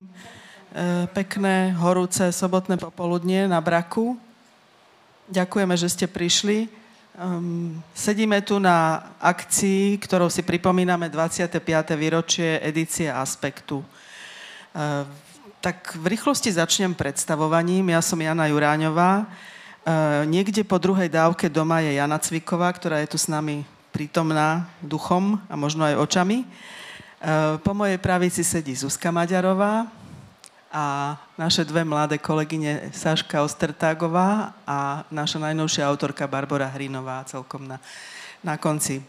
E, pekné, horúce sobotné popoludnie na Braku. Ďakujeme, že ste prišli. Um, sedíme tu na akcii, ktorou si pripomíname 25. výročie edície Aspektu. Uh, tak v rýchlosti začnem predstavovaním. Ja som Jana Juráňová. Uh, niekde po druhej dávke doma je Jana Cviková, ktorá je tu s nami prítomná duchom a možno aj očami. Po mojej pravici sedí Zuzka Maďarová, a naše dve mladé kolegyne Saška Ostertágová a naša najnovšia autorka Barbara Hrinová celkom na, na konci.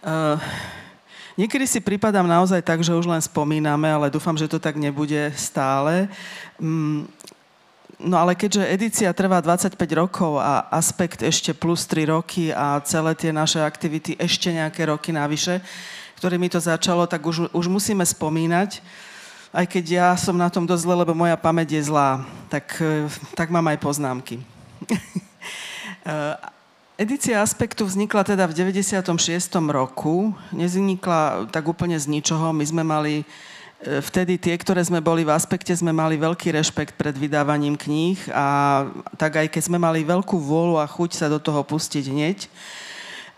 Uh, niekedy si pripadám naozaj tak, že už len spomíname, ale dúfam, že to tak nebude stále. Um, no ale keďže edícia trvá 25 rokov a aspekt ešte plus 3 roky a celé tie naše aktivity ešte nejaké roky navyše, ktorými to začalo, tak už, už musíme spomínať aj keď ja som na tom dosť zle, lebo moja pamäť je zlá, tak, e, tak mám aj poznámky. E, edícia Aspektu vznikla teda v 96. roku. Nezvznikla tak úplne z ničoho. My sme mali e, vtedy tie, ktoré sme boli v Aspekte, sme mali veľký rešpekt pred vydávaním kníh a tak aj keď sme mali veľkú vôľu a chuť sa do toho pustiť hneď,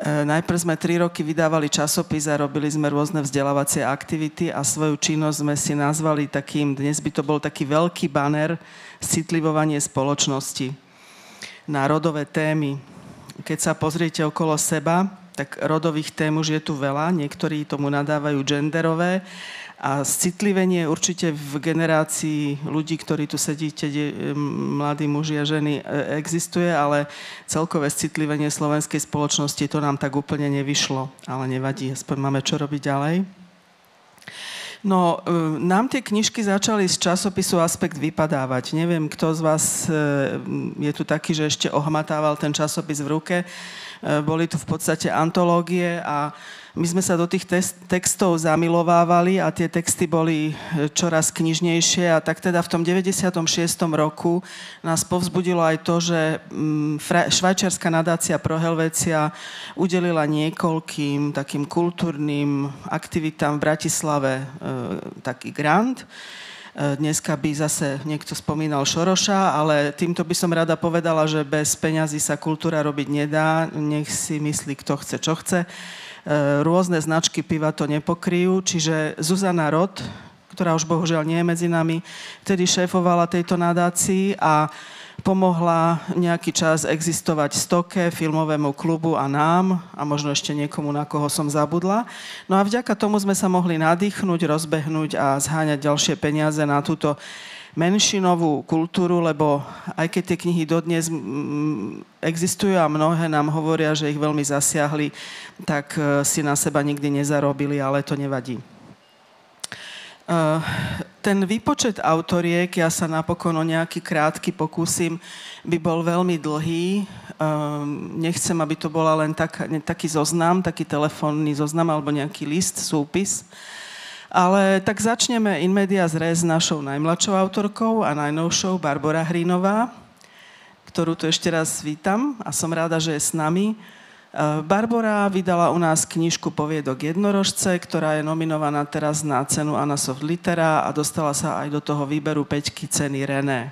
najprv sme tri roky vydávali časopis a robili sme rôzne vzdelávacie aktivity a svoju činnosť sme si nazvali takým, dnes by to bol taký veľký banner citlivovanie spoločnosti na rodové témy. Keď sa pozriete okolo seba, tak rodových tém už je tu veľa, niektorí tomu nadávajú genderové, a citlivenie určite v generácii ľudí, ktorí tu sedíte, mladí muži a ženy, e, existuje, ale celkové citlivenie slovenskej spoločnosti to nám tak úplne nevyšlo. Ale nevadí, aspoň máme čo robiť ďalej. No, e, nám tie knižky začali z časopisu Aspekt vypadávať. Neviem, kto z vás e, je tu taký, že ešte ohmatával ten časopis v ruke. Boli tu v podstate antológie a my sme sa do tých textov zamilovávali a tie texty boli e, čoraz knižnejšie a tak teda v tom 96. roku nás povzbudilo aj to, že mm, švajčiarská nadácia pro Helvecia udelila niekoľkým takým kultúrnym aktivitám v Bratislave e, taký grant. E, dneska by zase niekto spomínal Šoroša, ale týmto by som rada povedala, že bez peňazí sa kultúra robiť nedá. Nech si myslí, kto chce, čo chce. E, rôzne značky piva to nepokryjú, čiže Zuzana Rod, ktorá už bohužiaľ nie je medzi nami, vtedy šéfovala tejto nadácii a pomohla nejaký čas existovať Stoke, filmovému klubu a nám a možno ešte niekomu, na koho som zabudla. No a vďaka tomu sme sa mohli nadýchnuť, rozbehnúť a zháňať ďalšie peniaze na túto menšinovú kultúru, lebo aj keď tie knihy dodnes existujú a mnohé nám hovoria, že ich veľmi zasiahli, tak e, si na seba nikdy nezarobili, ale to nevadí. E, ten výpočet autoriek, ja sa napokon o nejaký krátky pokúsim, by bol veľmi dlhý. E, nechcem, aby to bola len tak, taký zoznam, taký telefónny zoznam alebo nejaký list, súpis. Ale tak začneme in media res s našou najmladšou autorkou a najnovšou Barbara Hrinová, ktorú tu ešte raz vítam a som rada, že je s nami. E, Barbara vydala u nás knižku Poviedok jednorožce, ktorá je nominovaná teraz na cenu Anna Soft Litera a dostala sa aj do toho výberu peťky ceny René.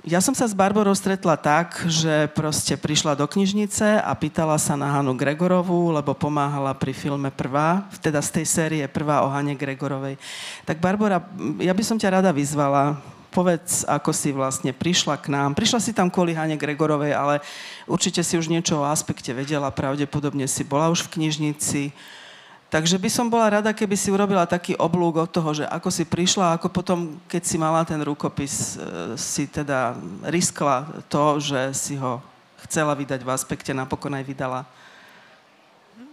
Ja som sa s Barborou stretla tak, že proste prišla do knižnice a pýtala sa na Hanu Gregorovú, lebo pomáhala pri filme Prvá, teda z tej série Prvá o Hane Gregorovej. Tak Barbora, ja by som ťa rada vyzvala, povedz, ako si vlastne prišla k nám. Prišla si tam kvôli Hane Gregorovej, ale určite si už niečo o aspekte vedela, pravdepodobne si bola už v knižnici. Takže by som bola rada, keby si urobila taký oblúk od toho, že ako si prišla, ako potom, keď si mala ten rukopis, e, si teda riskla to, že si ho chcela vydať v aspekte, napokon aj vydala.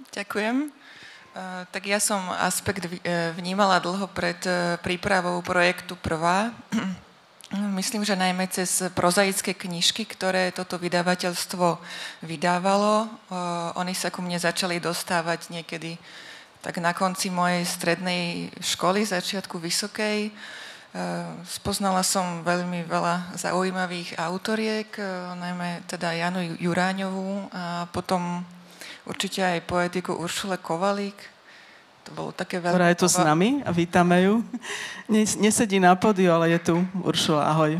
Ďakujem. Uh, tak ja som aspekt e, vnímala dlho pred prípravou projektu Prvá. Myslím, že najmä cez prozaické knižky, ktoré toto vydavateľstvo vydávalo. Oni sa ku mne začali dostávať niekedy tak na konci mojej strednej školy, začiatku vysokej, e, spoznala som veľmi veľa zaujímavých autoriek, e, najmä teda Janu Juráňovú a potom určite aj poetiku Uršule Kovalík. To bolo také veľmi... Ktorá je tu s nami a vítame ju. Nesedí na podiu, ale je tu. Uršula, ahoj.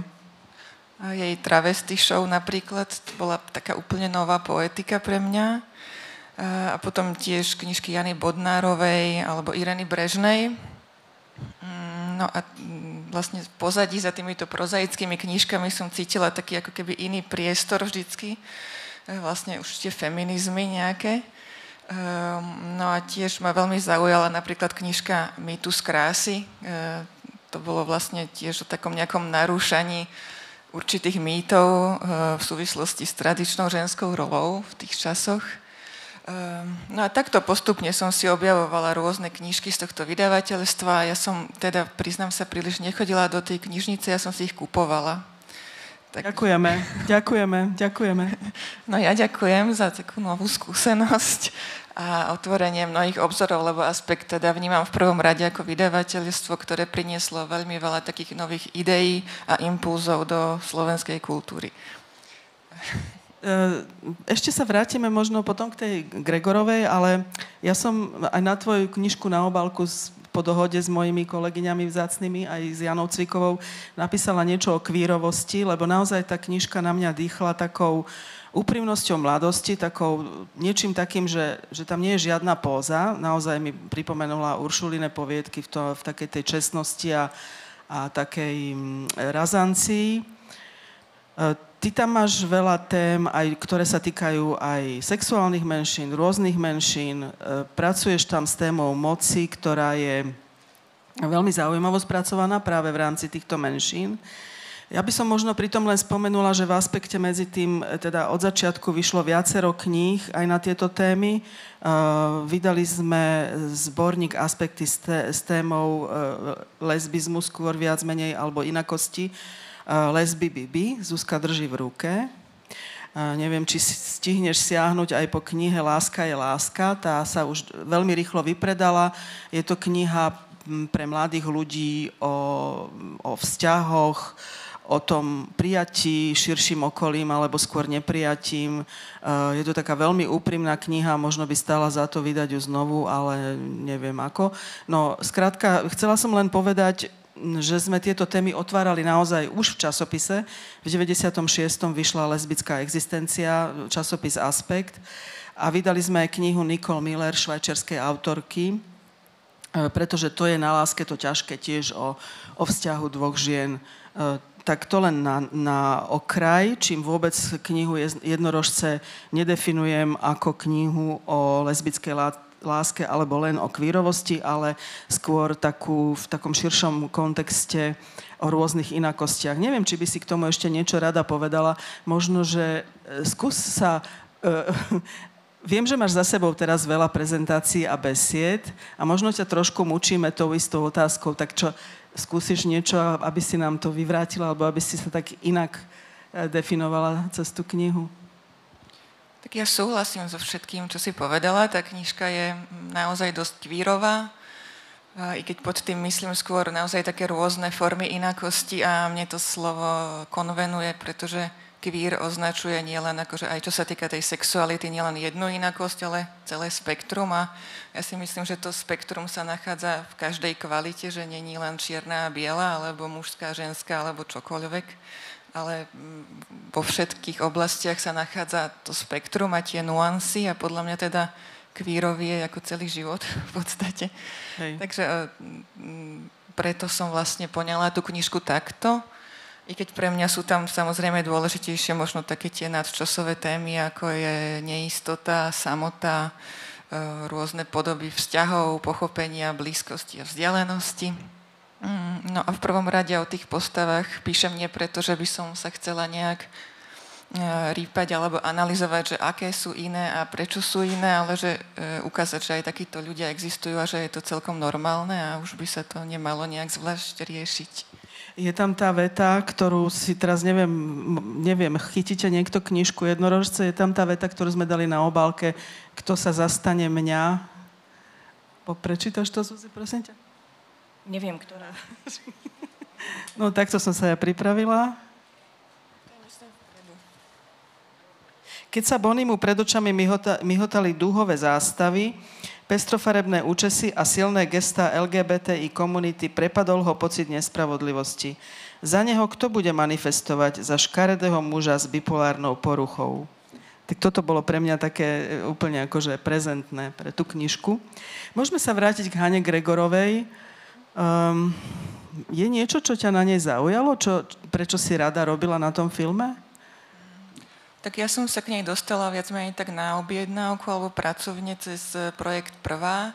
A jej travesty show napríklad, to bola taká úplne nová poetika pre mňa. A potom tiež knižky Jany Bodnárovej alebo Ireny Brežnej. Mm, no a mm, vlastne v pozadí za týmito prozaickými knižkami som cítila taký ako keby iný priestor vždycky. E, vlastne už tie feminizmy nejaké. Ehm, no a tiež ma veľmi zaujala napríklad knižka Mýtus krásy. E, to bolo vlastne tiež o takom nejakom narúšaní určitých mýtov e, v súvislosti s tradičnou ženskou rolou v tých časoch. Ehm, no a takto postupne som si objavovala rôzne knižky z tohto vydavateľstva. Ja som teda, priznám sa, príliš nechodila do tej knižnice, ja som si ich kupovala. Tak... Ďakujeme, ďakujeme, ďakujeme. No ja ďakujem za takú novú skúsenosť a otvorenie mnohých obzorov, lebo aspekt teda vnímam v prvom rade ako vydavateľstvo, ktoré prinieslo veľmi veľa takých nových ideí a impulzov do slovenskej kultúry. E, ešte sa vrátime možno potom k tej Gregorovej, ale ja som aj na tvoju knižku na obálku po dohode s mojimi kolegyňami vzácnými, aj s Janou Cvikovou, napísala niečo o kvírovosti, lebo naozaj tá knižka na mňa dýchla takou úprimnosťou mladosti, takou niečím takým, že, že tam nie je žiadna póza. Naozaj mi pripomenula Uršuline poviedky v, to, v takej tej čestnosti a, a takej mm, razancii. E, ty tam máš veľa tém, aj, ktoré sa týkajú aj sexuálnych menšín, rôznych menšín. E, pracuješ tam s témou moci, ktorá je veľmi zaujímavo spracovaná práve v rámci týchto menšín. Ja by som možno pritom len spomenula, že v aspekte medzi tým, e, teda od začiatku vyšlo viacero kníh aj na tieto témy. Uh, vydali sme zborník aspekty s témou uh, lesbizmu skôr viac menej alebo inakosti lesby Bibi, Zuzka drží v ruke. Neviem, či stihneš siahnuť aj po knihe Láska je láska. Tá sa už veľmi rýchlo vypredala. Je to kniha pre mladých ľudí o, o vzťahoch, o tom prijatí širším okolím alebo skôr neprijatím. Je to taká veľmi úprimná kniha, možno by stala za to vydať ju znovu, ale neviem ako. No, skrátka, chcela som len povedať, že sme tieto témy otvárali naozaj už v časopise. V 96. vyšla lesbická existencia, časopis Aspekt a vydali sme aj knihu Nicole Miller, švajčiarskej autorky, e, pretože to je na láske to ťažké tiež o, o vzťahu dvoch žien. E, tak to len na, na okraj, čím vôbec knihu Jednorožce nedefinujem ako knihu o lesbickej láske alebo len o kvírovosti, ale skôr takú, v takom širšom kontexte o rôznych inakostiach. Neviem, či by si k tomu ešte niečo rada povedala. Možno, že e, skús sa... Uh, viem, že máš za sebou teraz veľa prezentácií a besied a možno ťa trošku mučíme tou istou otázkou, tak čo, skúsiš niečo, aby si nám to vyvrátila, alebo aby si sa tak inak e, definovala cez tú knihu? Tak ja súhlasím so všetkým, čo si povedala. Tá knižka je naozaj dosť vírová, i keď pod tým myslím skôr naozaj také rôzne formy inakosti a mne to slovo konvenuje, pretože kvír označuje nielen akože aj čo sa týka tej sexuality, nielen jednu inakosť, ale celé spektrum. A ja si myslím, že to spektrum sa nachádza v každej kvalite, že není len čierna a biela, alebo mužská, ženská, alebo čokoľvek ale mm, vo všetkých oblastiach sa nachádza to spektrum a tie nuancy a podľa mňa teda kvírový je ako celý život v podstate. Hej. Takže e, mm, preto som vlastne poňala tú knižku takto. I keď pre mňa sú tam samozrejme dôležitejšie možno také tie nadčasové témy, ako je neistota, samota, e, rôzne podoby vzťahov, pochopenia, blízkosti a vzdialenosti. Mm, no a v prvom rade o tých postavách píšem nie preto, že by som sa chcela nejak e, rýpať alebo analyzovať, že aké sú iné a prečo sú iné, ale že e, ukázať, že aj takíto ľudia existujú a že je to celkom normálne a už by sa to nemalo nejak zvlášť riešiť. Je tam tá veta, ktorú si teraz neviem, neviem, chytíte niekto knižku jednorožce, je tam tá veta, ktorú sme dali na obálke, kto sa zastane mňa. Prečítaš to, Zuzi, prosím ťa? Neviem, ktorá. No takto som sa ja pripravila. Keď sa Bonimu pred očami myhota, myhotali dúhové zástavy, pestrofarebné účesy a silné gesta LGBTI komunity prepadol ho pocit nespravodlivosti. Za neho kto bude manifestovať za škaredého muža s bipolárnou poruchou? Tak toto bolo pre mňa také e, úplne akože prezentné pre tú knižku. Môžeme sa vrátiť k Hane Gregorovej. Um, je niečo, čo ťa na nej zaujalo? Čo, prečo si rada robila na tom filme? Tak ja som sa k nej dostala viac menej tak na objednávku alebo pracovne cez e, projekt Prvá,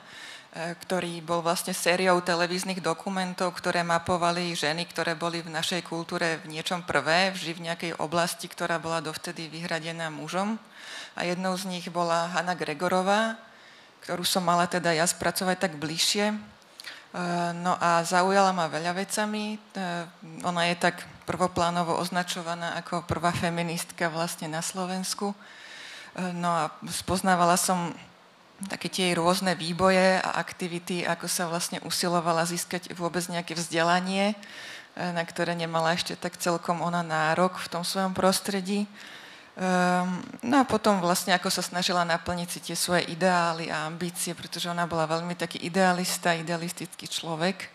e, ktorý bol vlastne sériou televíznych dokumentov, ktoré mapovali ženy, ktoré boli v našej kultúre v niečom prvé, vždy v nejakej oblasti, ktorá bola dovtedy vyhradená mužom. A jednou z nich bola Hanna Gregorová, ktorú som mala teda ja spracovať tak bližšie. Eh, no a zaujala ma veľa vecami. Eh, ona je tak prvoplánovo označovaná ako prvá feministka vlastne na Slovensku. Eh, no a spoznávala som také tie rôzne výboje a aktivity, ako sa vlastne usilovala získať vôbec nejaké vzdelanie, na ktoré nemala ešte tak celkom ona nárok v tom svojom prostredí. Um, no a potom vlastne ako sa snažila naplniť si tie svoje ideály a ambície, pretože ona bola veľmi taký idealista, idealistický človek.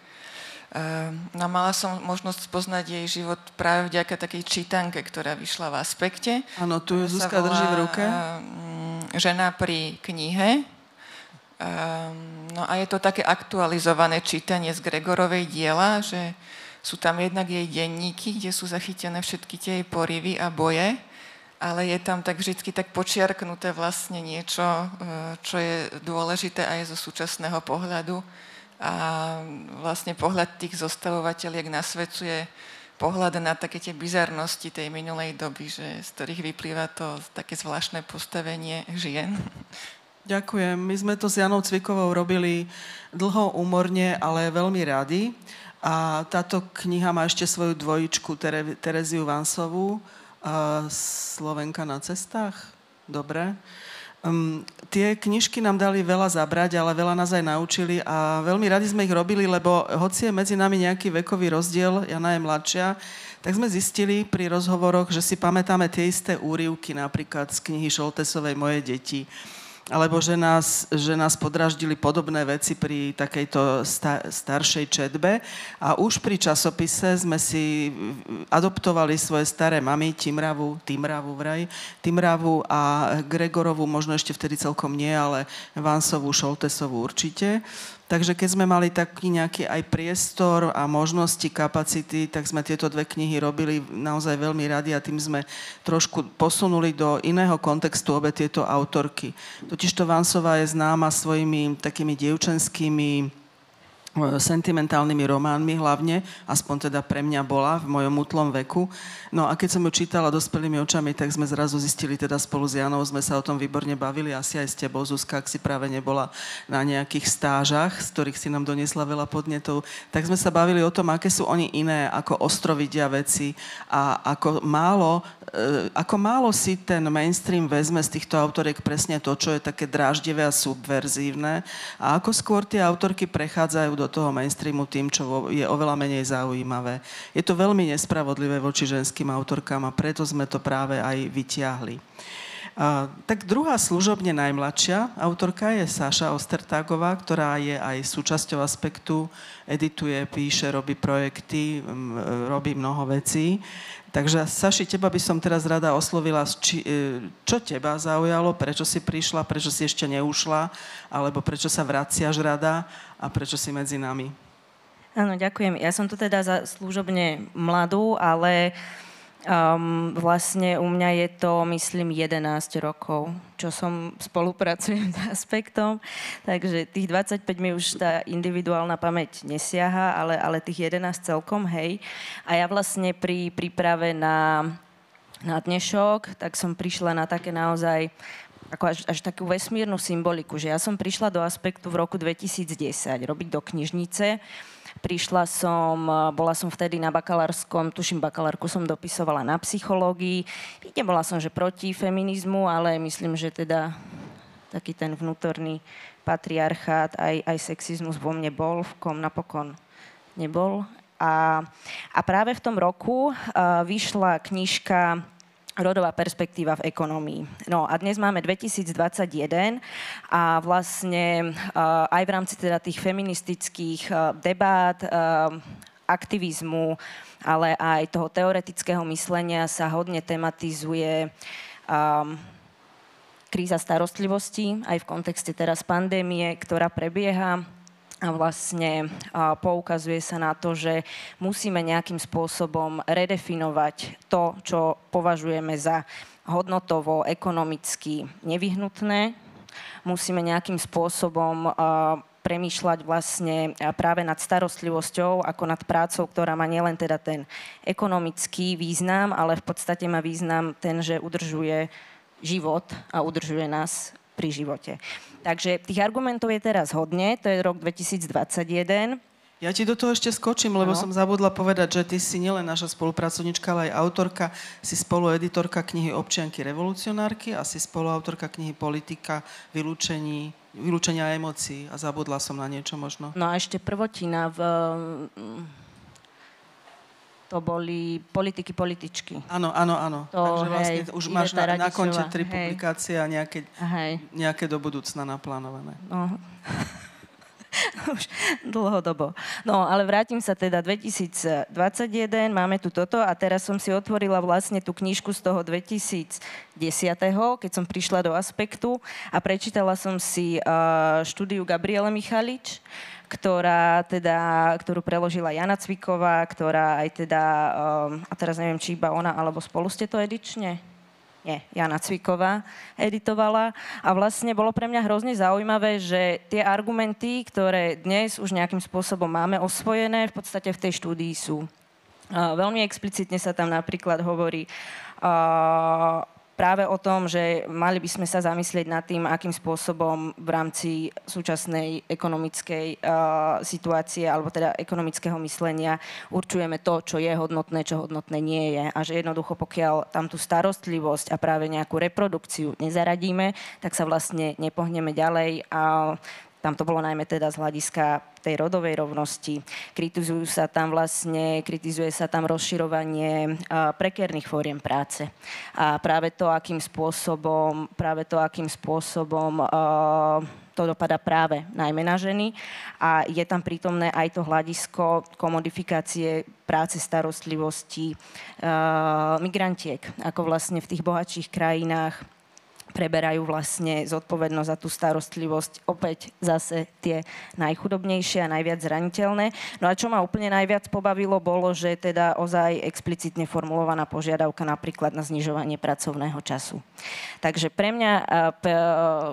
Um, no a mala som možnosť poznať jej život práve vďaka takej čítanke, ktorá vyšla v Aspekte. Áno, tu ju Zuzka drží v ruke. Um, žena pri knihe. No a je to také aktualizované čítanie z Gregorovej diela, že sú tam jednak jej denníky, kde sú zachytené všetky tie jej porivy a boje ale je tam tak vždy tak počiarknuté vlastne niečo, e, čo je dôležité aj zo súčasného pohľadu. A vlastne pohľad tých zostavovateľiek nasvedcuje pohľad na také tie bizarnosti tej minulej doby, že, z ktorých vyplýva to také zvláštne postavenie žien. Ďakujem. My sme to s Janou Cvikovou robili dlho, úmorne, ale veľmi radi. A táto kniha má ešte svoju dvojičku, Tereziu Vansovú, Slovenka na cestách? Dobre. Um, tie knižky nám dali veľa zabrať, ale veľa nás aj naučili a veľmi radi sme ich robili, lebo hoci je medzi nami nejaký vekový rozdiel, Jana je mladšia, tak sme zistili pri rozhovoroch, že si pamätáme tie isté úrivky, napríklad z knihy Šoltesovej Moje deti alebo že nás, že nás podraždili podobné veci pri takejto sta, staršej četbe. A už pri časopise sme si adoptovali svoje staré mamy, Timravu, Timravu vraj, Timravu a Gregorovu, možno ešte vtedy celkom nie, ale Vansovú, Šoltesovú určite. Takže keď sme mali taký nejaký aj priestor a možnosti, kapacity, tak sme tieto dve knihy robili naozaj veľmi radi a tým sme trošku posunuli do iného kontextu obe tieto autorky. Totižto Vansová je známa svojimi takými dievčenskými sentimentálnymi románmi hlavne, aspoň teda pre mňa bola v mojom útlom veku. No a keď som ju čítala dospelými očami, tak sme zrazu zistili, teda spolu s Janou sme sa o tom výborne bavili, asi aj s tebou, Zuzka, ak si práve nebola na nejakých stážach, z ktorých si nám doniesla veľa podnetov, tak sme sa bavili o tom, aké sú oni iné, ako ostro vidia veci a ako málo, e, ako málo si ten mainstream vezme z týchto autoriek presne to, čo je také dráždivé a subverzívne a ako skôr tie autorky prechádzajú do toho mainstreamu tým, čo je oveľa menej zaujímavé. Je to veľmi nespravodlivé voči ženským autorkám a preto sme to práve aj vyťahli. Uh, tak druhá služobne najmladšia autorka je Saša Ostertágová, ktorá je aj súčasťou aspektu, edituje, píše, robí projekty, robí mnoho vecí. Takže Saši, teba by som teraz rada oslovila, či, e, čo teba zaujalo, prečo si prišla, prečo si ešte neušla, alebo prečo sa vraciaš rada a prečo si medzi nami. Áno, ďakujem. Ja som tu teda za služobne mladú, ale um, vlastne u mňa je to, myslím, 11 rokov, čo som spolupracujem s aspektom, takže tých 25 mi už tá individuálna pamäť nesiaha, ale, ale tých 11 celkom, hej. A ja vlastne pri príprave na, na dnešok, tak som prišla na také naozaj ako až, až takú vesmírnu symboliku, že ja som prišla do aspektu v roku 2010 robiť do knižnice. Prišla som, bola som vtedy na bakalárskom, tuším bakalárku som dopisovala na psychológii. Nebola som, že proti feminizmu, ale myslím, že teda taký ten vnútorný patriarchát, aj, aj sexizmus vo mne bol, v kom napokon nebol. A, a práve v tom roku uh, vyšla knižka rodová perspektíva v ekonomii. No a dnes máme 2021 a vlastne uh, aj v rámci teda tých feministických uh, debát, uh, aktivizmu, ale aj toho teoretického myslenia sa hodne tematizuje um, kríza starostlivosti, aj v kontexte teraz pandémie, ktorá prebieha a vlastne poukazuje sa na to, že musíme nejakým spôsobom redefinovať to, čo považujeme za hodnotovo, ekonomicky nevyhnutné. Musíme nejakým spôsobom premýšľať vlastne práve nad starostlivosťou ako nad prácou, ktorá má nielen teda ten ekonomický význam, ale v podstate má význam ten, že udržuje život a udržuje nás pri živote. Takže tých argumentov je teraz hodne, to je rok 2021. Ja ti do toho ešte skočím, lebo ano. som zabudla povedať, že ty si nielen naša spolupracovnička, ale aj autorka, si spolueditorka knihy Občianky revolucionárky a si spoluautorka knihy Politika vylúčení, vylúčenia emócií. A zabudla som na niečo možno. No a ešte prvotina v to boli politiky, političky. Áno, áno, áno. To, Takže vlastne hej, už máš na, na konte tri hej. publikácie a nejaké, nejaké do budúcna naplánované. No. už dlhodobo. No, ale vrátim sa teda 2021, máme tu toto a teraz som si otvorila vlastne tú knižku z toho 2010, keď som prišla do Aspektu a prečítala som si uh, štúdiu Gabriele Michalič, ktorá teda, ktorú preložila Jana Cviková, ktorá aj teda, um, a teraz neviem, či iba ona, alebo spolu ste to edične? Nie, Jana Cviková editovala a vlastne bolo pre mňa hrozne zaujímavé, že tie argumenty, ktoré dnes už nejakým spôsobom máme osvojené, v podstate v tej štúdii sú. Uh, veľmi explicitne sa tam napríklad hovorí uh, práve o tom, že mali by sme sa zamyslieť nad tým, akým spôsobom v rámci súčasnej ekonomickej uh, situácie alebo teda ekonomického myslenia určujeme to, čo je hodnotné, čo hodnotné nie je. A že jednoducho, pokiaľ tam tú starostlivosť a práve nejakú reprodukciu nezaradíme, tak sa vlastne nepohneme ďalej a tam to bolo najmä teda z hľadiska tej rodovej rovnosti. Kritizujú sa tam vlastne, kritizuje sa tam rozširovanie prekerných fóriem práce. A práve to, akým spôsobom, práve to, akým spôsobom to dopada práve najmä na ženy a je tam prítomné aj to hľadisko komodifikácie práce starostlivosti uh, migrantiek, ako vlastne v tých bohatších krajinách preberajú vlastne zodpovednosť za tú starostlivosť opäť zase tie najchudobnejšie a najviac zraniteľné. No a čo ma úplne najviac pobavilo, bolo, že teda ozaj explicitne formulovaná požiadavka napríklad na znižovanie pracovného času. Takže pre mňa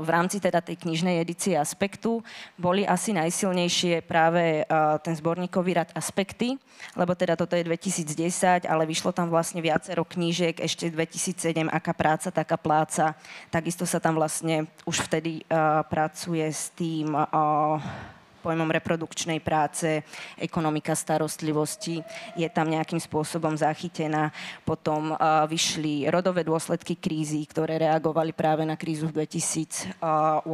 v rámci teda tej knižnej edície Aspektu boli asi najsilnejšie práve ten zborníkový rad Aspekty, lebo teda toto je 2010, ale vyšlo tam vlastne viacero knížiek ešte 2007, aká práca, taká pláca, Takisto sa tam vlastne už vtedy uh, pracuje s tým uh, pojmom reprodukčnej práce, ekonomika starostlivosti je tam nejakým spôsobom zachytená. Potom uh, vyšli rodové dôsledky krízy, ktoré reagovali práve na krízu v 2008-2009,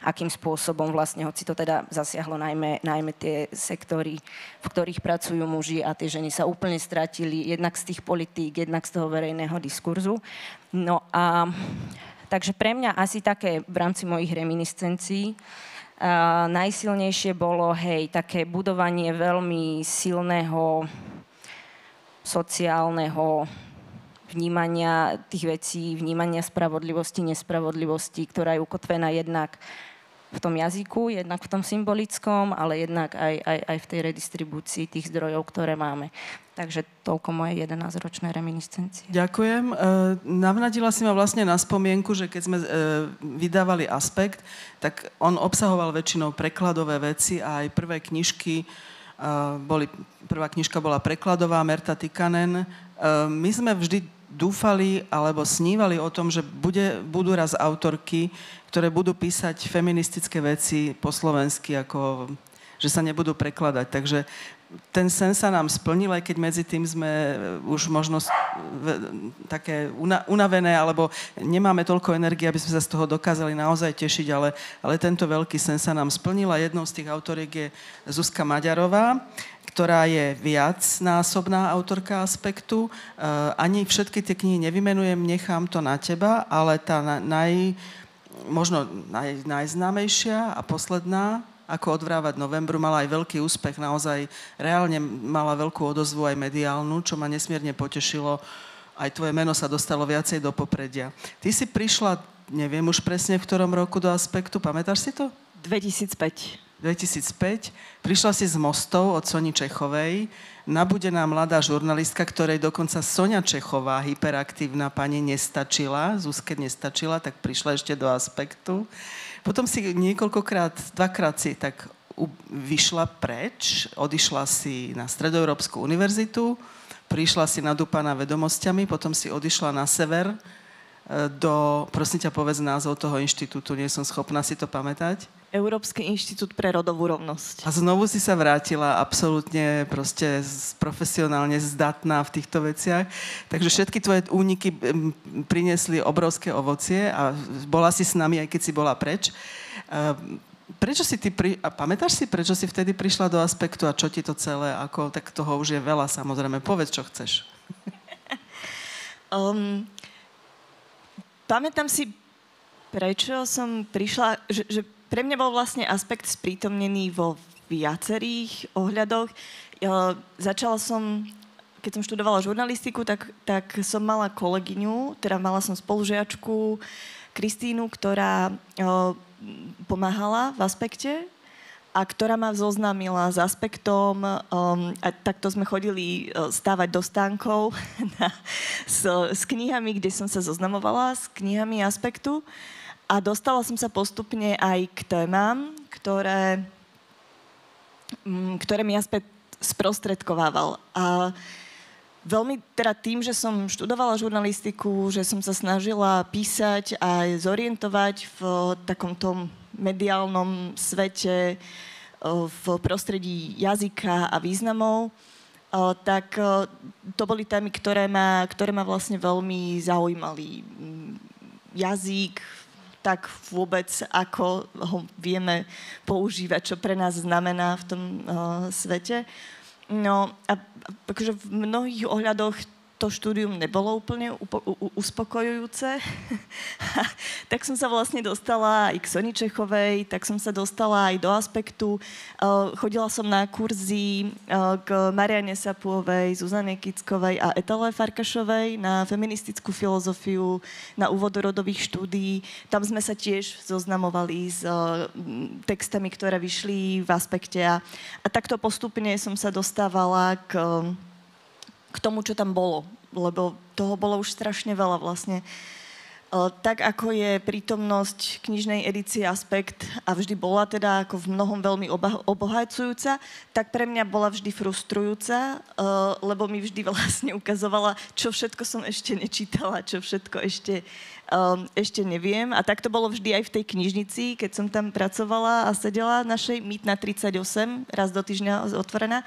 akým spôsobom vlastne, hoci to teda zasiahlo najmä, najmä tie sektory, v ktorých pracujú muži a tie ženy sa úplne stratili jednak z tých politík, jednak z toho verejného diskurzu. No a takže pre mňa asi také v rámci mojich reminiscencií uh, najsilnejšie bolo, hej, také budovanie veľmi silného sociálneho vnímania tých vecí, vnímania spravodlivosti, nespravodlivosti, ktorá je ukotvená jednak v tom jazyku, jednak v tom symbolickom, ale jednak aj, aj, aj v tej redistribúcii tých zdrojov, ktoré máme. Takže toľko moje 11-ročné reminiscencie. Ďakujem. E, navnadila si ma vlastne na spomienku, že keď sme e, vydávali Aspekt, tak on obsahoval väčšinou prekladové veci a aj prvé knižky e, boli, prvá knižka bola prekladová, Merta Tikanen. E, my sme vždy dúfali alebo snívali o tom, že bude, budú raz autorky, ktoré budú písať feministické veci po slovensky, ako že sa nebudú prekladať. Takže ten sen sa nám splnil, aj keď medzi tým sme už možno také unavené, alebo nemáme toľko energie, aby sme sa z toho dokázali naozaj tešiť, ale, ale tento veľký sen sa nám splnil a jednou z tých autoriek je Zuzka Maďarová, ktorá je viacnásobná autorka aspektu. Uh, ani všetky tie knihy nevymenujem, nechám to na teba, ale tá naj, možno naj, najznámejšia a posledná ako odvrávať novembru, mala aj veľký úspech, naozaj reálne mala veľkú odozvu aj mediálnu, čo ma nesmierne potešilo. Aj tvoje meno sa dostalo viacej do popredia. Ty si prišla, neviem už presne v ktorom roku do Aspektu, pamätáš si to? 2005. 2005. Prišla si z Mostov od Soni Čechovej, nabudená mladá žurnalistka, ktorej dokonca Sonia Čechová, hyperaktívna pani, nestačila, Zuzke nestačila, tak prišla ešte do Aspektu. Potom si niekoľkokrát, dvakrát si tak vyšla preč, odišla si na Stredoeurópsku univerzitu, prišla si nadúpaná vedomosťami, potom si odišla na sever e, do, prosím ťa, povedz názov toho inštitútu, nie som schopná si to pamätať. Európsky inštitút pre rodovú rovnosť. A znovu si sa vrátila absolútne proste profesionálne zdatná v týchto veciach. Takže všetky tvoje úniky priniesli obrovské ovocie a bola si s nami, aj keď si bola preč. Prečo si ty, pri... a pamätáš si, prečo si vtedy prišla do aspektu a čo ti to celé, ako, tak toho už je veľa samozrejme. Povedz, čo chceš. um, pamätám si, prečo som prišla, že, že pre mňa bol vlastne aspekt sprítomnený vo viacerých ohľadoch. Ja, začala som, keď som študovala žurnalistiku, tak, tak som mala kolegyňu, teda mala som spolužiačku Kristínu, ktorá o, pomáhala v aspekte a ktorá ma zoznámila s aspektom um, a takto sme chodili uh, stávať do stánkov na, s, s knihami, kde som sa zoznamovala s knihami aspektu. A dostala som sa postupne aj k témam, ktoré, mm, ktoré mi aspekt sprostredkovával. A veľmi teda tým, že som študovala žurnalistiku, že som sa snažila písať a zorientovať v takom tom mediálnom svete, v prostredí jazyka a významov, tak to boli témy, ktoré ma, ktoré ma vlastne veľmi zaujímali. Jazyk, tak vôbec, ako ho vieme používať, čo pre nás znamená v tom uh, svete. No a akože v mnohých ohľadoch to štúdium nebolo úplne uspokojujúce. tak som sa vlastne dostala aj k Soni Čechovej, tak som sa dostala aj do aspektu. Uh, chodila som na kurzy uh, k Mariane Sapuovej, Zuzane Kickovej a Etele Farkašovej na feministickú filozofiu, na úvod rodových štúdií. Tam sme sa tiež zoznamovali s uh, textami, ktoré vyšli v aspekte a, a takto postupne som sa dostávala k k tomu, čo tam bolo, lebo toho bolo už strašne veľa vlastne. Tak ako je prítomnosť knižnej edície Aspekt a vždy bola teda ako v mnohom veľmi obohajcujúca, tak pre mňa bola vždy frustrujúca, lebo mi vždy vlastne ukazovala, čo všetko som ešte nečítala, čo všetko ešte, ešte neviem. A tak to bolo vždy aj v tej knižnici, keď som tam pracovala a sedela našej Meet na 38, raz do týždňa otvorená.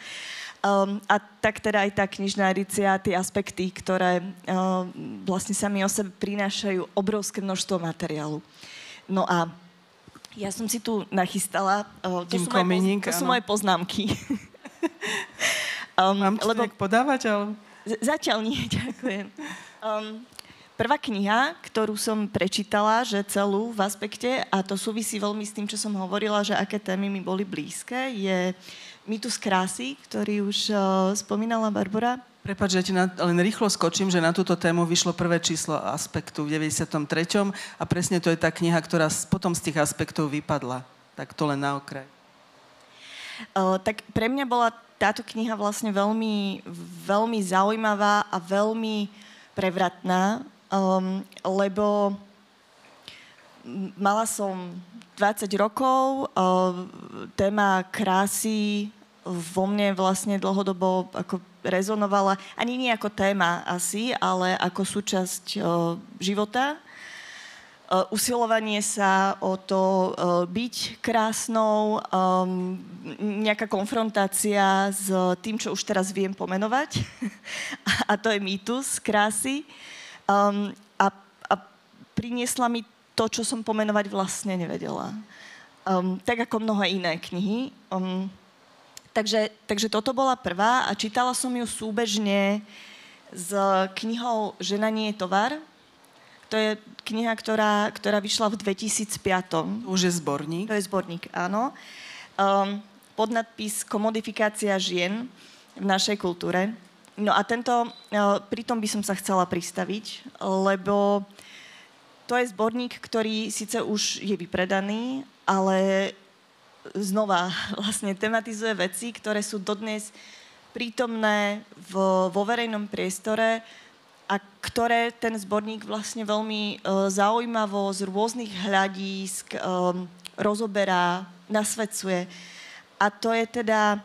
Um, a tak teda aj tá knižná edícia, tie aspekty, ktoré um, vlastne sami o sebe prinášajú obrovské množstvo materiálu. No a ja som si tu nachystala, uh, to, sú moje, to sú moje poznámky. um, Mám lebo, podávať, ale... Z- zatiaľ nie, ďakujem. Um, prvá kniha, ktorú som prečítala, že celú v aspekte, a to súvisí veľmi s tým, čo som hovorila, že aké témy mi boli blízke, je Mýtus krásy, ktorý už uh, spomínala Barbara. Prepač, že ti na, len rýchlo skočím, že na túto tému vyšlo prvé číslo aspektu v 93. a presne to je tá kniha, ktorá potom z tých aspektov vypadla. Tak to len na okraj. Uh, tak pre mňa bola táto kniha vlastne veľmi, veľmi zaujímavá a veľmi prevratná, um, lebo mala som 20 rokov, uh, téma krásy vo mne vlastne dlhodobo ako rezonovala, ani nie ako téma asi, ale ako súčasť uh, života. usilovanie sa o to byť krásnou, um, nejaká konfrontácia s tým, čo už teraz viem pomenovať. a to je mýtus krásy. Um, a, a priniesla mi to, čo som pomenovať vlastne nevedela. Um, tak ako mnohé iné knihy. Um, takže, takže toto bola prvá a čítala som ju súbežne s knihou Žena nie je tovar, to je kniha, ktorá, ktorá vyšla v 2005. Už je zborník. To je zborník, áno. Um, podnadpis Komodifikácia žien v našej kultúre. No a tento, uh, pritom by som sa chcela pristaviť, lebo to je zborník, ktorý síce už je vypredaný, ale znova vlastne tematizuje veci, ktoré sú dodnes prítomné v, vo verejnom priestore, a ktoré ten zborník vlastne veľmi uh, zaujímavo z rôznych hľadísk um, rozoberá, nasvedcuje. A to je teda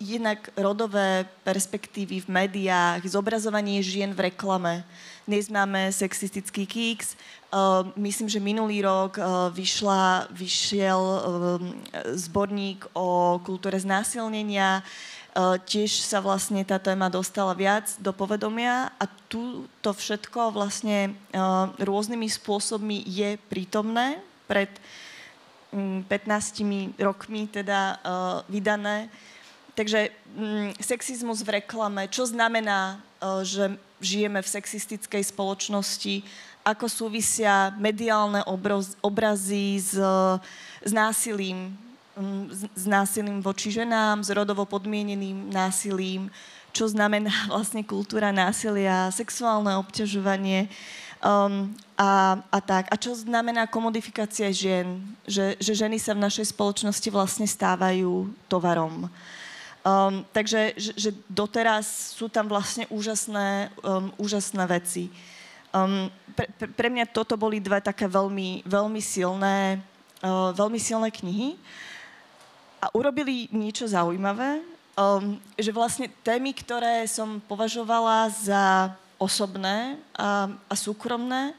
jednak rodové perspektívy v médiách, zobrazovanie žien v reklame. Dnes máme sexistický Kix. Uh, myslím, že minulý rok uh, vyšla, vyšiel um, zborník o kultúre znásilnenia. Tiež sa vlastne tá téma dostala viac do povedomia a tu to všetko vlastne rôznymi spôsobmi je prítomné pred 15 mm, rokmi teda vydané. Takže mm, sexizmus v reklame, čo znamená, že žijeme v sexistickej spoločnosti, ako súvisia mediálne obrazy s, s násilím, s násilím voči ženám, s rodovo podmieneným násilím, čo znamená vlastne kultúra násilia, sexuálne obťažovanie um, a, a tak. A čo znamená komodifikácia žien, že, že ženy sa v našej spoločnosti vlastne stávajú tovarom. Um, takže že, že doteraz sú tam vlastne úžasné, um, úžasné veci. Um, pre, pre, mňa toto boli dve také veľmi, veľmi silné, uh, veľmi silné knihy a urobili niečo zaujímavé, um, že vlastne témy, ktoré som považovala za osobné a, a súkromné,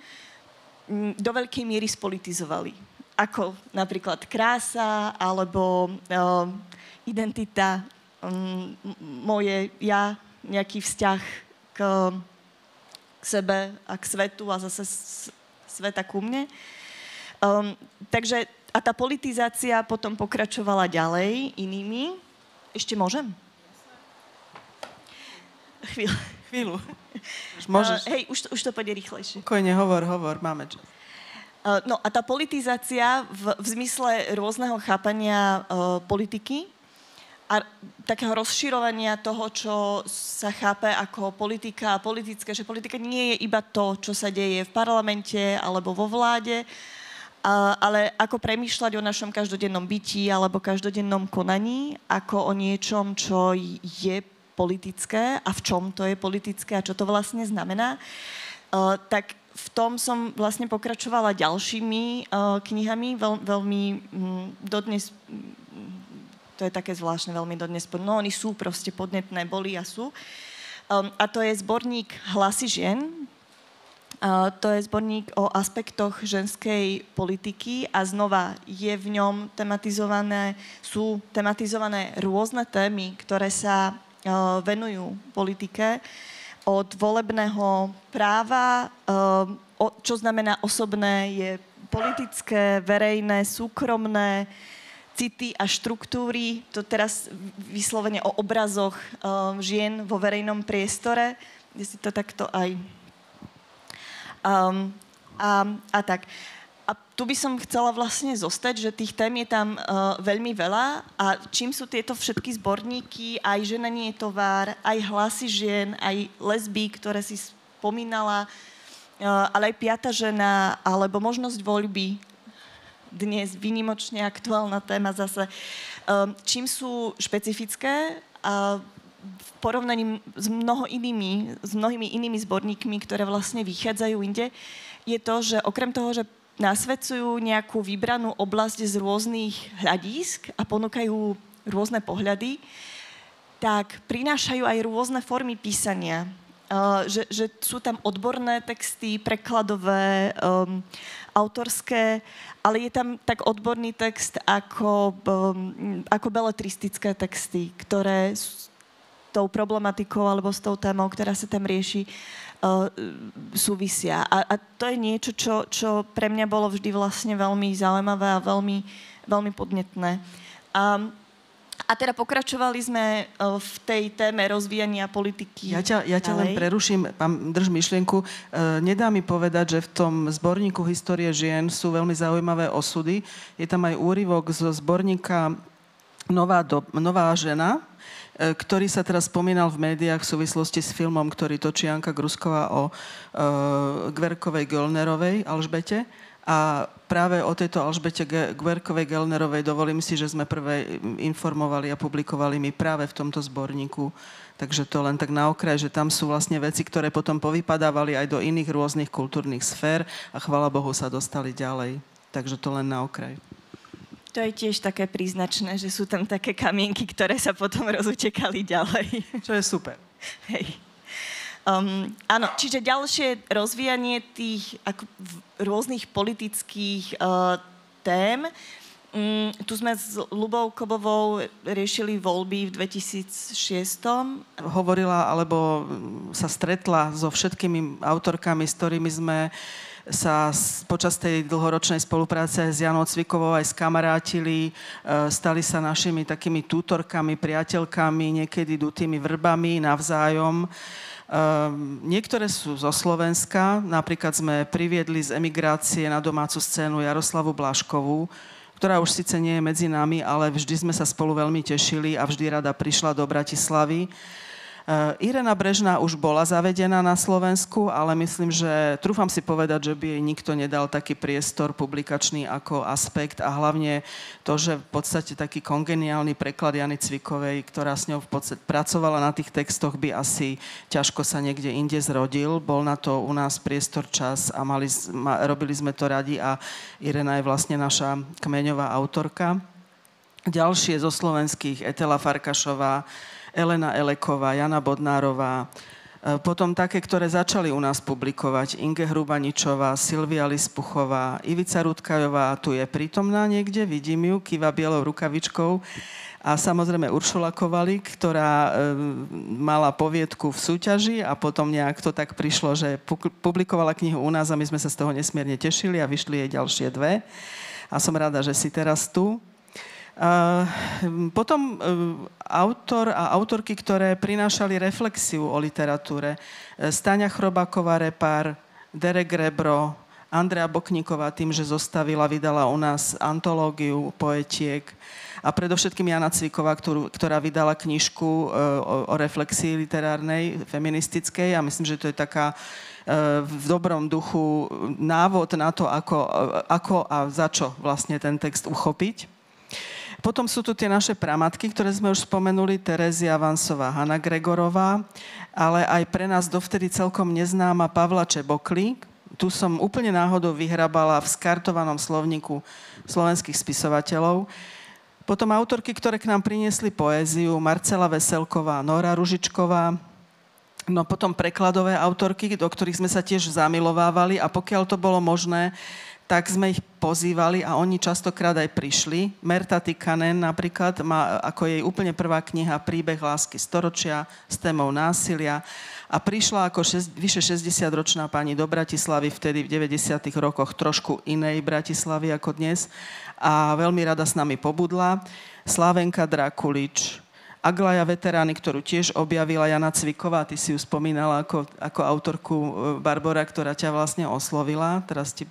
do veľkej miery spolitizovali. Ako napríklad krása alebo um, identita, um, moje ja, nejaký vzťah k, k sebe a k svetu a zase sveta ku mne. Um, takže a tá politizácia potom pokračovala ďalej inými. Ešte môžem? Chvíľu. Chvíľu. Môžeš. Uh, hej, už to, už to pôjde rýchlejšie. Pokojne, hovor, hovor, máme čas. Uh, no a tá politizácia v, v zmysle rôzneho chápania uh, politiky a takého rozširovania toho, čo sa chápe ako politika a politické, že politika nie je iba to, čo sa deje v parlamente alebo vo vláde, ale ako premýšľať o našom každodennom byti alebo každodennom konaní, ako o niečom, čo je politické a v čom to je politické a čo to vlastne znamená, tak v tom som vlastne pokračovala ďalšími knihami, veľ, veľmi mm, dodnes, to je také zvláštne, veľmi dodnes, no oni sú proste podnetné, boli a sú. Um, a to je zborník Hlasy žien, to je zborník o aspektoch ženskej politiky a znova je v ňom tematizované, sú tematizované rôzne témy, ktoré sa venujú politike od volebného práva, čo znamená osobné, je politické, verejné, súkromné, city a štruktúry, to teraz vyslovene o obrazoch žien vo verejnom priestore, kde si to takto aj Um, a, a tak. A tu by som chcela vlastne zostať, že tých tém je tam uh, veľmi veľa a čím sú tieto všetky zborníky, aj žena nie je tovar, aj hlasy žien, aj lesby, ktoré si spomínala, uh, ale aj piata žena, alebo možnosť voľby, dnes vynimočne aktuálna téma zase. Um, čím sú špecifické a v porovnaní s, mnoho inými, s mnohými inými zborníkmi, ktoré vlastne vychádzajú inde, je to, že okrem toho, že nasvedcujú nejakú vybranú oblasť z rôznych hľadísk a ponúkajú rôzne pohľady, tak prinášajú aj rôzne formy písania. Uh, že, že sú tam odborné texty, prekladové, um, autorské, ale je tam tak odborný text ako, um, ako beletristické texty, ktoré s tou problematikou alebo s tou témou, ktorá sa tam rieši, uh, súvisia. A, a to je niečo, čo, čo pre mňa bolo vždy vlastne veľmi zaujímavé a veľmi, veľmi podnetné. Um, a teda pokračovali sme e, v tej téme rozvíjania politiky. Ja ťa, ja ťa len preruším, pán, drž myšlienku. E, nedá mi povedať, že v tom zborníku Histórie žien sú veľmi zaujímavé osudy. Je tam aj úryvok zo zborníka Nová, do, Nová žena, e, ktorý sa teraz spomínal v médiách v súvislosti s filmom, ktorý točí Janka Grusková o e, Gverkovej Gölnerovej Alžbete. A práve o tejto Alžbete Gverkovej Gelnerovej dovolím si, že sme prvé informovali a publikovali my práve v tomto zborníku. Takže to len tak na okraj, že tam sú vlastne veci, ktoré potom povypadávali aj do iných rôznych kultúrnych sfér a chvala Bohu sa dostali ďalej. Takže to len na okraj. To je tiež také príznačné, že sú tam také kamienky, ktoré sa potom rozutekali ďalej. Čo je super. Hej. Um, áno, čiže ďalšie rozvíjanie tých ako, rôznych politických uh, tém. Um, tu sme s Lubou Kobovou riešili voľby v 2006. Hovorila alebo sa stretla so všetkými autorkami, s ktorými sme sa počas tej dlhoročnej spolupráce s Janou Cvikovou aj skamarátili, uh, stali sa našimi takými tútorkami, priateľkami, niekedy dutými vrbami navzájom. Um, niektoré sú zo Slovenska, napríklad sme priviedli z emigrácie na domácu scénu Jaroslavu Blaškovú, ktorá už síce nie je medzi nami, ale vždy sme sa spolu veľmi tešili a vždy rada prišla do Bratislavy. Eh, Irena Brežná už bola zavedená na Slovensku, ale myslím, že trúfam si povedať, že by jej nikto nedal taký priestor publikačný ako aspekt a hlavne to, že v podstate taký kongeniálny preklad Jany Cvikovej, ktorá s ňou v podstate pracovala na tých textoch, by asi ťažko sa niekde inde zrodil. Bol na to u nás priestor, čas a mali, ma, robili sme to radi a Irena je vlastne naša kmeňová autorka. Ďalšie zo slovenských, Etela Farkašová, Elena Eleková, Jana Bodnárová, e, potom také, ktoré začali u nás publikovať, Inge Hrubaničová, Silvia Lispuchová, Ivica Rudkajová, tu je prítomná niekde, vidím ju, kýva bielou rukavičkou. A samozrejme Uršula Kovalik, ktorá e, mala poviedku v súťaži a potom nejak to tak prišlo, že publikovala knihu u nás a my sme sa z toho nesmierne tešili a vyšli jej ďalšie dve. A som rada, že si teraz tu. Potom e, autor a autorky, ktoré prinášali reflexiu o literatúre. E, Stania Chrobáková Repár, Derek Rebro, Andrea Bokníková tým, že zostavila, vydala u nás antológiu poetiek a predovšetkým Jana Cviková, ktorú, ktorá vydala knižku e, o, o reflexii literárnej, feministickej a myslím, že to je taká v dobrom duchu návod na to, ako, ako a za čo vlastne ten text uchopiť. Potom sú tu tie naše pramatky, ktoré sme už spomenuli, Terezia Vansová, Hanna Gregorová, ale aj pre nás dovtedy celkom neznáma Pavla Čebokli. Tu som úplne náhodou vyhrabala v skartovanom slovníku slovenských spisovateľov. Potom autorky, ktoré k nám priniesli poéziu, Marcela Veselková, Nora Ružičková, No potom prekladové autorky, do ktorých sme sa tiež zamilovávali a pokiaľ to bolo možné, tak sme ich pozývali a oni častokrát aj prišli. Merta Tikanen napríklad má ako jej úplne prvá kniha Príbeh lásky storočia s témou násilia a prišla ako šest, vyše 60-ročná pani do Bratislavy, vtedy v 90. rokoch trošku inej Bratislavy ako dnes a veľmi rada s nami pobudla. Slavenka Drakulič, Aglaja Veterány, ktorú tiež objavila Jana Cviková, ty si ju spomínala ako, ako autorku e, Barbora, ktorá ťa vlastne oslovila. Teraz ti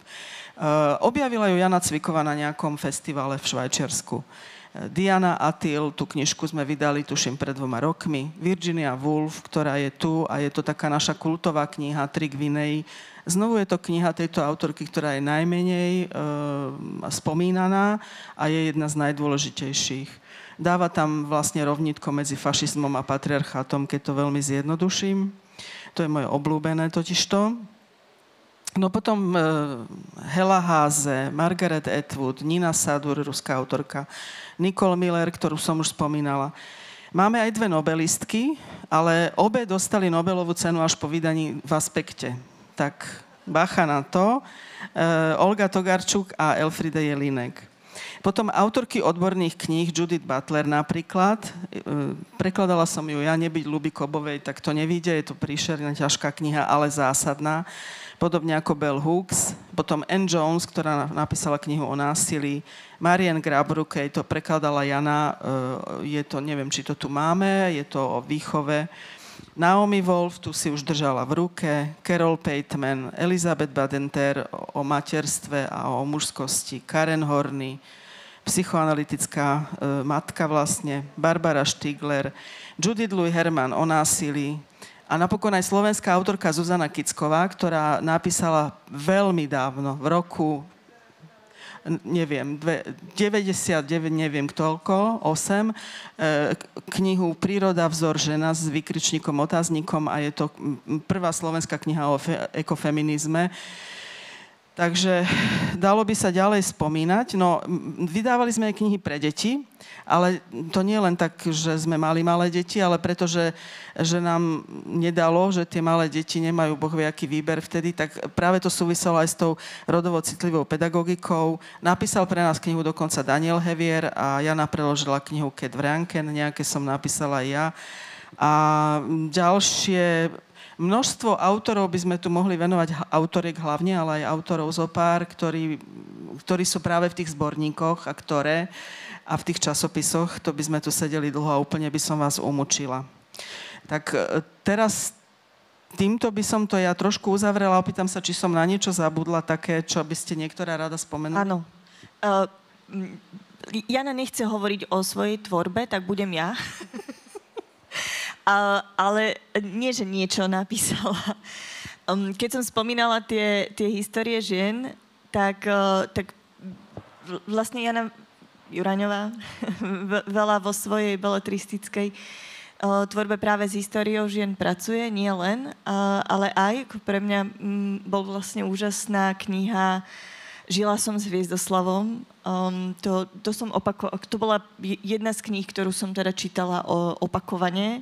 Eh, objavila ju Jana Cviková na nejakom festivale v Švajčiarsku. Eh, Diana Atil, tú knižku sme vydali, tuším, pred dvoma rokmi. Virginia Woolf, ktorá je tu a je to taká naša kultová kniha Trik Vinej. Znovu je to kniha tejto autorky, ktorá je najmenej e, spomínaná a je jedna z najdôležitejších. Dáva tam vlastne rovnitko medzi fašizmom a patriarchátom, keď to veľmi zjednoduším. To je moje obľúbené totižto. No potom uh, Hela Háze, Margaret Atwood, Nina Sadur, ruská autorka, Nicole Miller, ktorú som už spomínala. Máme aj dve nobelistky, ale obe dostali Nobelovú cenu až po vydaní v aspekte. Tak bacha na to. Uh, Olga Togarčuk a Elfride Jelinek. Potom autorky odborných kníh, Judith Butler napríklad, e, prekladala som ju ja, nebyť Luby Kobovej, tak to nevíde, je to príšerná ťažká kniha, ale zásadná. Podobne ako Bell Hooks, potom Anne Jones, ktorá napísala knihu o násilí, Marian Grabruckej, to prekladala Jana, e, je to, neviem, či to tu máme, je to o výchove. Naomi Wolf, tu si už držala v ruke, Carol Pateman, Elizabeth Badenter o materstve a o mužskosti, Karen Horny, psychoanalytická e, matka vlastne, Barbara Štigler, Judith Louis Herman o násilí a napokon aj slovenská autorka Zuzana Kicková, ktorá napísala veľmi dávno, v roku neviem, 99, neviem toľko, 8, e, knihu Príroda, vzor, žena s vykričníkom, otáznikom a je to prvá slovenská kniha o fe, ekofeminizme. Takže dalo by sa ďalej spomínať. No, vydávali sme aj knihy pre deti, ale to nie len tak, že sme mali malé deti, ale preto, že, že nám nedalo, že tie malé deti nemajú bohviaký výber vtedy, tak práve to súviselo aj s tou rodovo citlivou pedagogikou. Napísal pre nás knihu dokonca Daniel Hevier a Jana preložila knihu Ket Vranken, nejaké som napísala aj ja. A ďalšie Množstvo autorov by sme tu mohli venovať, autoriek hlavne, ale aj autorov zo pár, ktorí, ktorí sú práve v tých zborníkoch a ktoré a v tých časopisoch, to by sme tu sedeli dlho a úplne by som vás umúčila. Tak e, teraz týmto by som to ja trošku uzavrela. Opýtam sa, či som na niečo zabudla také, čo by ste niektorá rada spomenuli. Áno. Uh, Jana nechce hovoriť o svojej tvorbe, tak budem ja. A, ale nie, že niečo napísala. Um, keď som spomínala tie, tie histórie žien, tak, uh, tak vlastne Jana Juraňová veľa vo svojej beletristickej uh, tvorbe práve s históriou žien pracuje, nie len, uh, ale aj pre mňa um, bol vlastne úžasná kniha Žila som s Hviezdoslavom. Um, to, to, som opako- to bola jedna z kníh, ktorú som teda čítala o, opakovane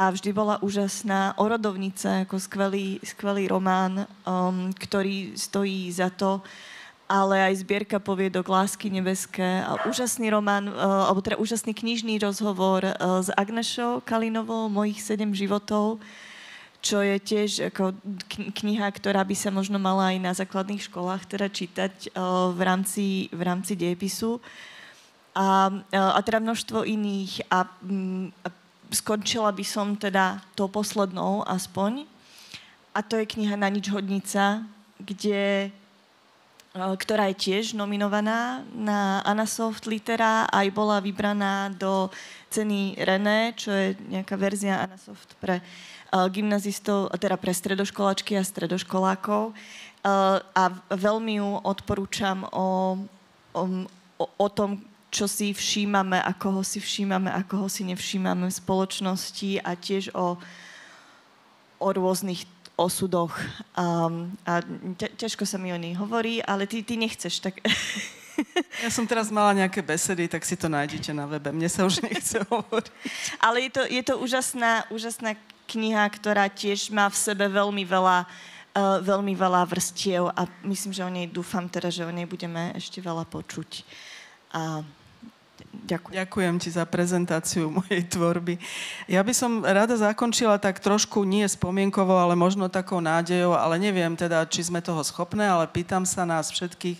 a vždy bola úžasná. Orodovnica, ako skvelý, skvelý román, um, ktorý stojí za to, ale aj zbierka poviedok Lásky nebeské a úžasný román, uh, alebo teda úžasný knižný rozhovor uh, s Agnešou Kalinovou, Mojich sedem životov, čo je tiež ako kniha, ktorá by sa možno mala aj na základných školách teda čítať uh, v, rámci, v rámci diepisu. A, uh, a teda množstvo iných. A, um, a skončila by som teda tou poslednou aspoň. A to je kniha Na nič hodnica, kde, e, ktorá je tiež nominovaná na Anasoft Litera, aj bola vybraná do ceny René, čo je nejaká verzia Anasoft pre uh, gymnazistov, teda pre stredoškolačky a stredoškolákov. Uh, a veľmi ju odporúčam o, o, o tom, čo si všímame a koho si všímame a koho si nevšímame v spoločnosti a tiež o, o rôznych osudoch. Um, a ťažko sa mi o nej hovorí, ale ty, ty nechceš, tak... Ja som teraz mala nejaké besedy, tak si to nájdete na webe. Mne sa už nechce hovoriť. Ale je to, je to úžasná, úžasná kniha, ktorá tiež má v sebe veľmi veľa Uh, veľmi veľa vrstiev a myslím, že o nej dúfam teda, že o nej budeme ešte veľa počuť. A Ďakujem. Ďakujem ti za prezentáciu mojej tvorby. Ja by som rada zakončila tak trošku nie spomienkovo, ale možno takou nádejou, ale neviem teda, či sme toho schopné, ale pýtam sa nás všetkých,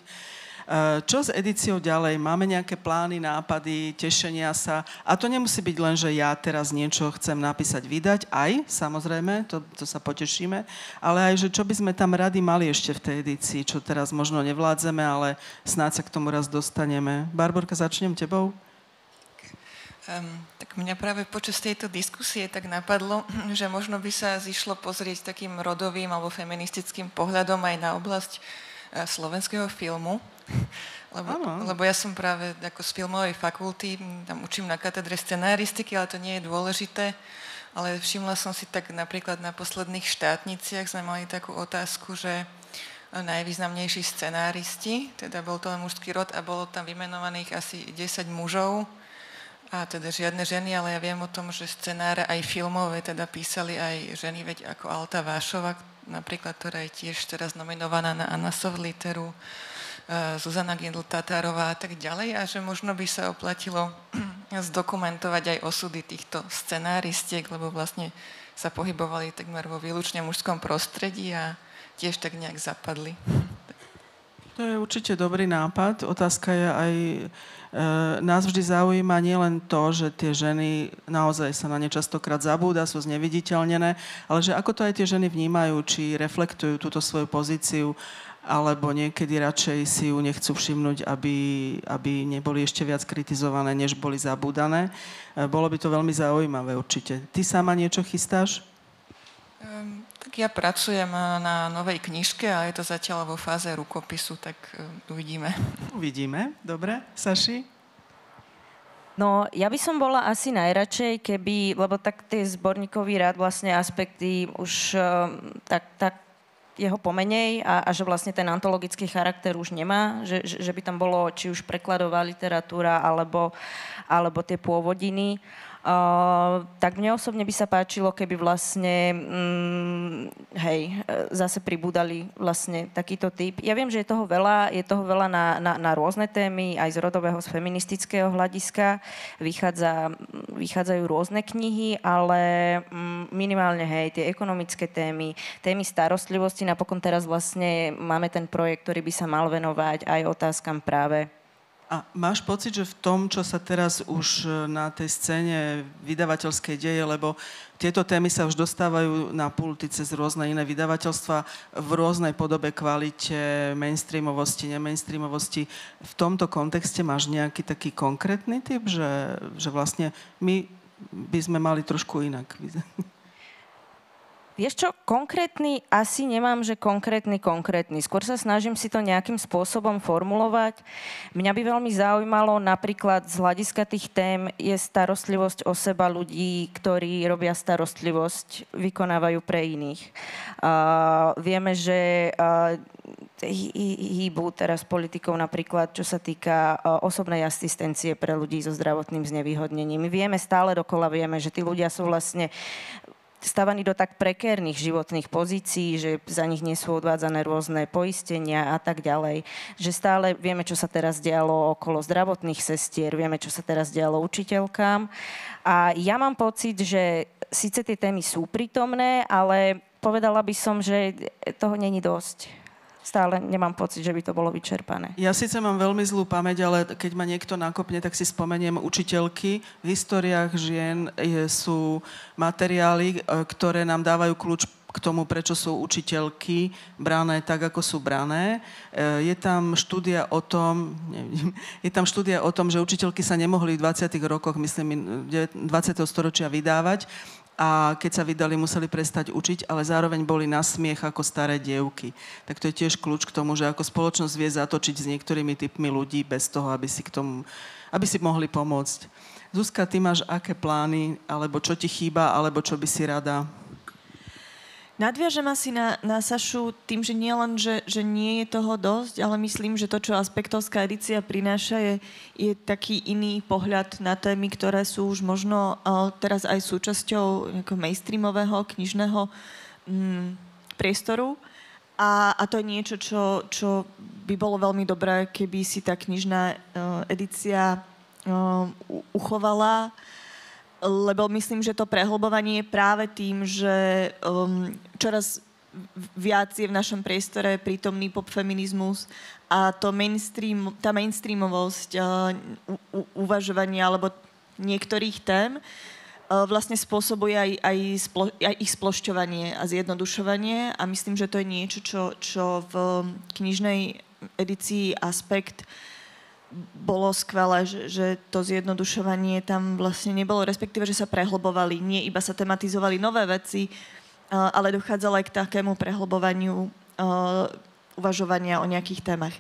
čo s edíciou ďalej? Máme nejaké plány, nápady, tešenia sa? A to nemusí byť len, že ja teraz niečo chcem napísať, vydať. Aj, samozrejme, to, to sa potešíme. Ale aj, že čo by sme tam rady mali ešte v tej edícii, čo teraz možno nevládzeme, ale snáď sa k tomu raz dostaneme. Barborka, začnem tebou. Um, tak mňa práve počas tejto diskusie tak napadlo, že možno by sa zišlo pozrieť takým rodovým alebo feministickým pohľadom aj na oblasť uh, slovenského filmu. Lebo, lebo ja som práve ako z filmovej fakulty, tam učím na katedre scenáristiky, ale to nie je dôležité. Ale všimla som si tak napríklad na posledných štátniciach sme mali takú otázku, že najvýznamnejší scenáristi, teda bol to len mužský rod a bolo tam vymenovaných asi 10 mužov, A teda žiadne ženy, ale ja viem o tom, že scenáre aj filmové teda písali aj ženy, veď ako Alta Vášova, napríklad, ktorá je tiež teraz nominovaná na Anasov literu, e, Zuzana Gendl Tatárová a tak ďalej a že možno by sa oplatilo zdokumentovať aj osudy týchto scenáristiek, lebo vlastne sa pohybovali takmer vo výlučne mužskom prostredí a tiež tak nejak zapadli. To je určite dobrý nápad. Otázka je aj, e, nás vždy zaujíma nielen to, že tie ženy naozaj sa na ne častokrát zabúda, sú zneviditeľnené, ale že ako to aj tie ženy vnímajú, či reflektujú túto svoju pozíciu, alebo niekedy radšej si ju nechcú všimnúť, aby, aby neboli ešte viac kritizované, než boli zabúdané. E, bolo by to veľmi zaujímavé určite. Ty sama niečo chystáš? Um, tak ja pracujem na novej knižke a je to zatiaľ vo fáze rukopisu, tak e, uvidíme. Uvidíme, dobre. Saši? No, ja by som bola asi najradšej, keby, lebo tak tie zborníkový rád vlastne aspekty už e, tak, tak jeho pomenej a, a že vlastne ten antologický charakter už nemá, že, že, že by tam bolo či už prekladová literatúra alebo, alebo tie pôvodiny. Tak mne osobne by sa páčilo, keby vlastne, mm, hej, zase pribúdali vlastne takýto typ. Ja viem, že je toho veľa, je toho veľa na, na, na rôzne témy, aj z rodového, z feministického hľadiska. Vychádza, vychádzajú rôzne knihy, ale mm, minimálne, hej, tie ekonomické témy, témy starostlivosti, napokon teraz vlastne máme ten projekt, ktorý by sa mal venovať aj otázkam práve a máš pocit, že v tom, čo sa teraz už e, na tej scéne vydavateľskej deje, lebo tieto témy sa už dostávajú na pulty cez rôzne iné vydavateľstva v rôznej podobe, kvalite, mainstreamovosti, nemainstreamovosti. V tomto kontexte máš nejaký taký konkrétny typ, že, že vlastne my by sme mali trošku inak Vieš čo, konkrétny asi nemám, že konkrétny, konkrétny. Skôr sa snažím si to nejakým spôsobom formulovať. Mňa by veľmi zaujímalo napríklad z hľadiska tých tém je starostlivosť o seba ľudí, ktorí robia starostlivosť, vykonávajú pre iných. Uh, vieme, že uh, hýbu teraz politikou napríklad, čo sa týka osobnej asistencie pre ľudí so zdravotným znevýhodnením. My vieme stále dokola, vieme, že tí ľudia sú vlastne stávaní do tak prekérnych životných pozícií, že za nich nie sú odvádzané rôzne poistenia a tak ďalej. Že stále vieme, čo sa teraz dialo okolo zdravotných sestier, vieme, čo sa teraz dialo učiteľkám. A ja mám pocit, že síce tie témy sú prítomné, ale povedala by som, že toho není dosť stále nemám pocit, že by to bolo vyčerpané. Ja síce mám veľmi zlú pamäť, ale keď ma niekto nakopne, tak si spomeniem učiteľky. V históriách žien sú materiály, e, ktoré nám dávajú kľúč k tomu, prečo sú učiteľky brané tak, ako sú brané. E, je tam štúdia o tom, neviem, je tam štúdia o tom, že učiteľky sa nemohli v 20. rokoch, myslím, 20. storočia vydávať, a keď sa vydali, museli prestať učiť, ale zároveň boli na smiech ako staré dievky. Tak to je tiež kľúč k tomu, že ako spoločnosť vie zatočiť s niektorými typmi ľudí bez toho, aby si, k tomu, aby si mohli pomôcť. Zuzka, ty máš aké plány, alebo čo ti chýba, alebo čo by si rada Nadviažem asi na, na Sašu tým, že nie len, že, že nie je toho dosť, ale myslím, že to, čo aspektovská edícia prináša, je, je taký iný pohľad na témy, ktoré sú už možno uh, teraz aj súčasťou mainstreamového knižného um, priestoru. A, a to je niečo, čo, čo by bolo veľmi dobré, keby si tá knižná uh, edícia uh, uchovala lebo myslím, že to prehlbovanie je práve tým, že um, čoraz viac je v našom priestore prítomný popfeminizmus a to mainstream, tá mainstreamovosť uh, u, uvažovania alebo niektorých tém uh, vlastne spôsobuje aj, aj, splo, aj ich splošťovanie a zjednodušovanie a myslím, že to je niečo, čo, čo v knižnej edícii aspekt uh, bolo skvelé, že, že to zjednodušovanie tam vlastne nebolo, respektíve, že sa prehlbovali, nie iba sa tematizovali nové veci, ale dochádzalo aj k takému prehlbovaniu uvažovania o nejakých témach.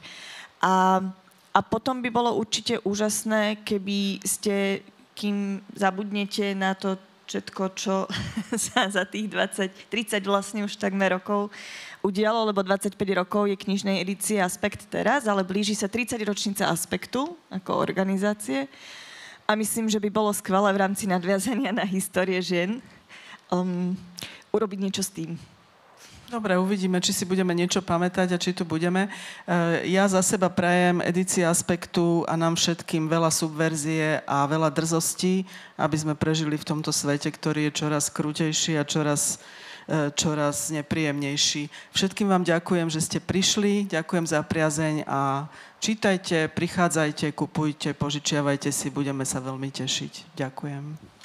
A, a potom by bolo určite úžasné, keby ste, kým zabudnete na to všetko, čo sa za tých 20, 30 vlastne už takmer rokov udialo, lebo 25 rokov je knižnej edície Aspekt teraz, ale blíži sa 30 ročnica Aspektu ako organizácie. a myslím, že by bolo skvelé v rámci nadviazania na histórie žien um, urobiť niečo s tým. Dobre, uvidíme, či si budeme niečo pamätať a či tu budeme. E, ja za seba prajem edícii Aspektu a nám všetkým veľa subverzie a veľa drzostí, aby sme prežili v tomto svete, ktorý je čoraz krutejší a čoraz, čoraz nepríjemnejší. Všetkým vám ďakujem, že ste prišli, ďakujem za priazeň a čítajte, prichádzajte, kupujte, požičiavajte si, budeme sa veľmi tešiť. Ďakujem.